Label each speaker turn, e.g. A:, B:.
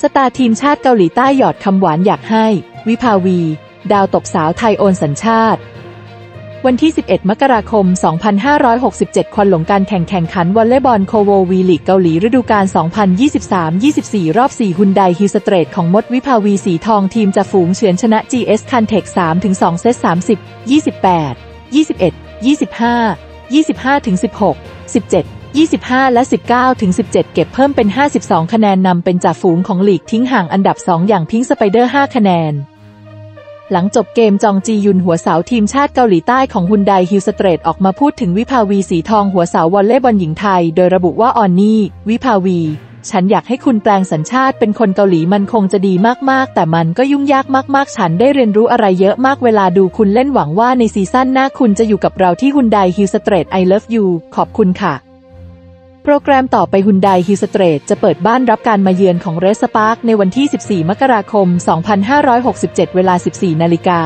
A: สตาร์ทีมชาติเกาหลีใต้หยอดคำหวานอยากให้ วิภาวี ดาวตบสาวไทยโอนสัญชาติ วันที่ 11 มกราคม 2567 ควันหลงการแข่งแข่งขันวอลเลย์บอลโคโววีลีกเกาหลีฤดูกาล 2023-24 รอบ 4 ฮุนไดฮิลสเตทของมดวิภาวีสีทองทีมจ่าฝูงเฉือนชนะ GS คันเทค3-2 เซต 30 28 21 25 25-16 17 25 และ 19 ถึง 17 เก็บเพิ่มเป็น 52 คะแนนนำเป็นจ่าฝูงของลีกทิ้งห่างอันดับ 2 อย่างพิงค์สไปเดอร์ 5 คะแนน หลังจบเกมจองจียุนหัวเสาทีมชาติเกาหลีใต้ของฮุนไดฮิลสเตทออกมาพูดถึงวิภาวีสีทองหัวเสาวอลเลย์บอลหญิงไทย โดยระบุว่า언니 วิภาวี ฉันอยากให้คุณแปลงสัญชาติเป็นคนเกาหลีมันคงจะดีมากๆ แต่มันก็ยุ่งยากมากๆ ฉันได้เรียนรู้อะไรเยอะมากเวลาดูคุณเล่นหวังว่าในซีซั่นหน้าคุณจะอยู่กับเราที่ฮุนไดฮิลสเตท I love you ขอบคุณค่ะ โปรแกรมต่อไปฮุนไดฮิลสเตทจะเปิดบ้านรับการมาเยือนของเรดสปาร์กในวันที่ 14 มกราคม 2567 เวลา 14 นาฬิกา